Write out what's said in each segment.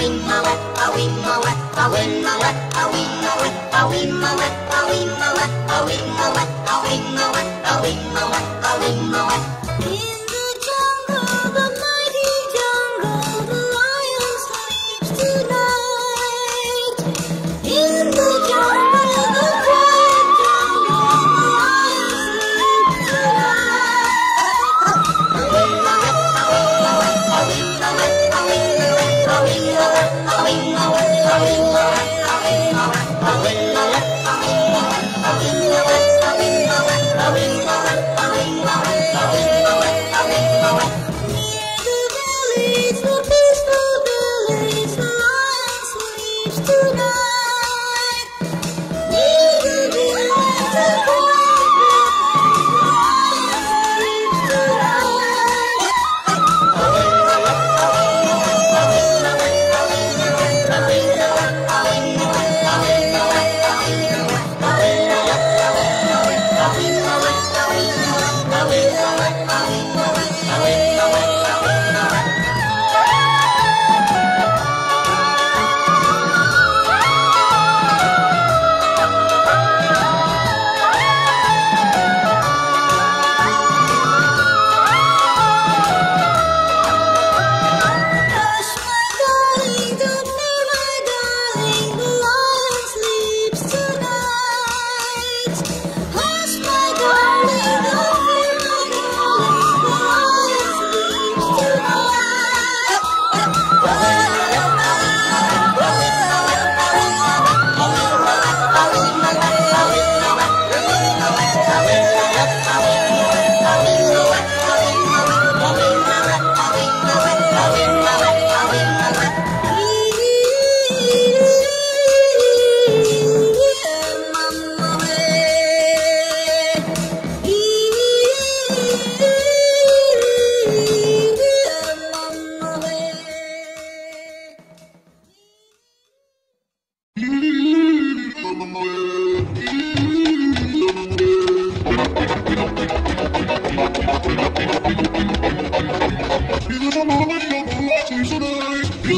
In the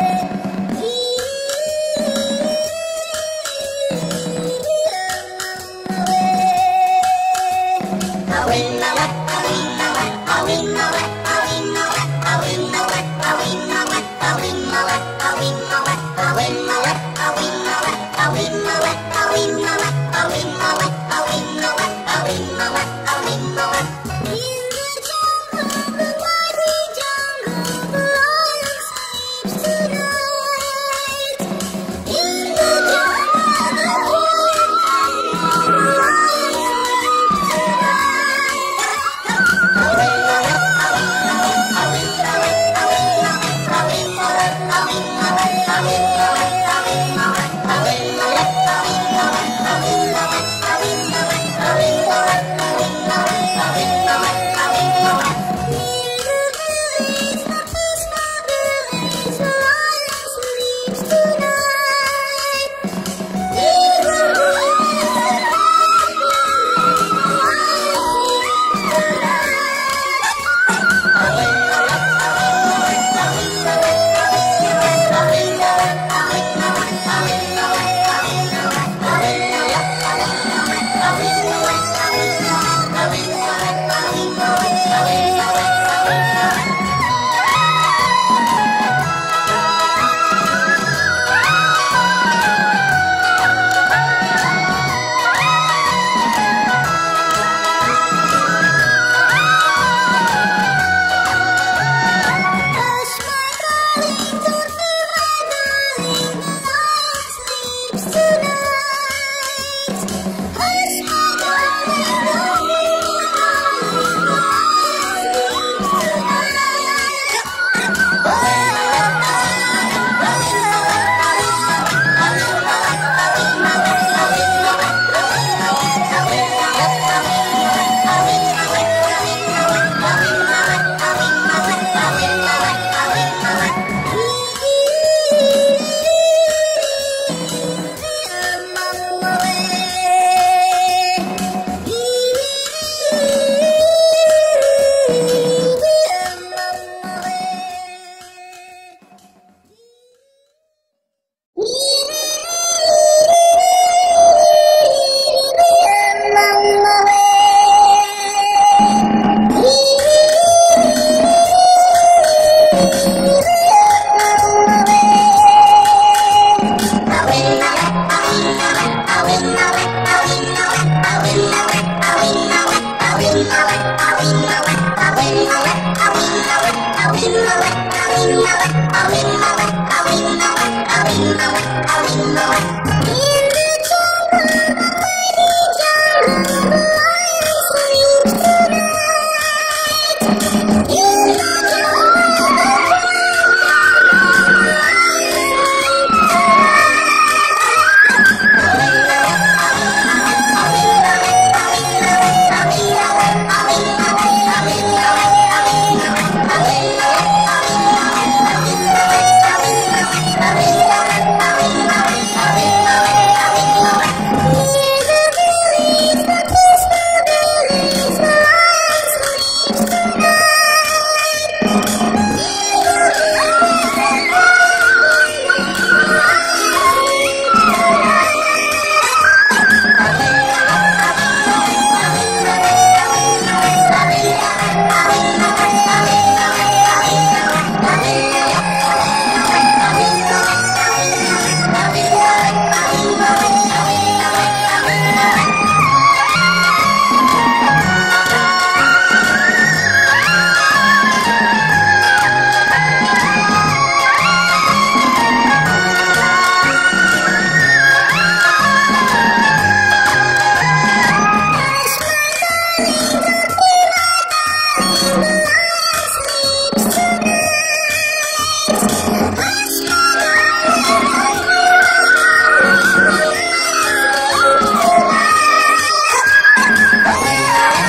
awin,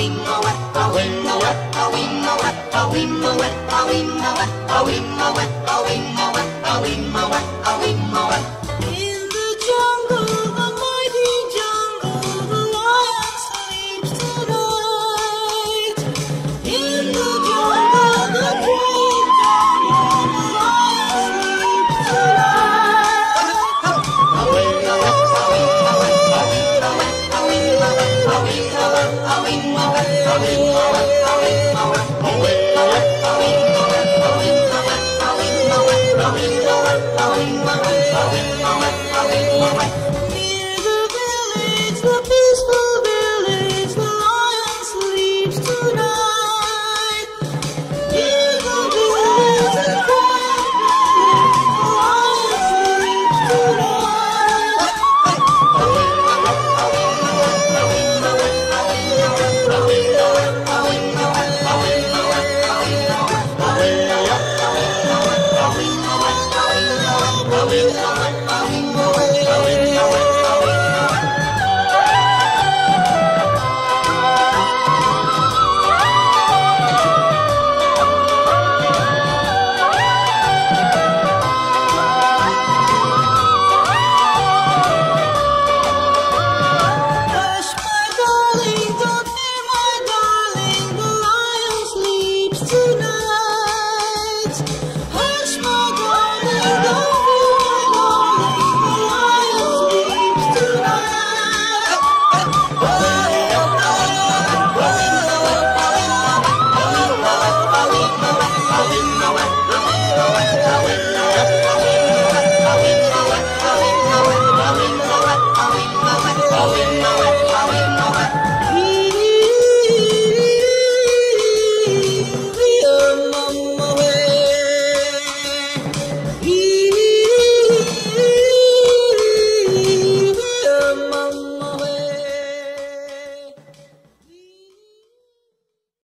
In the Near